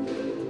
フフフ。